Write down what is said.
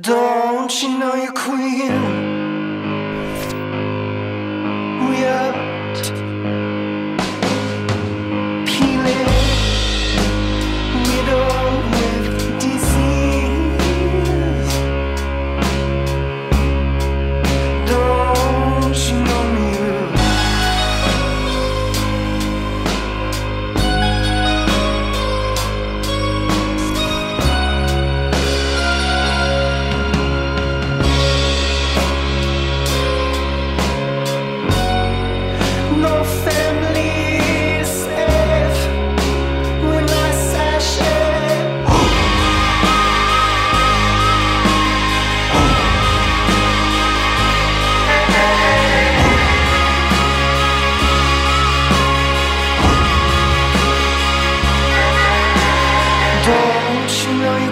Don't you know you're queen? you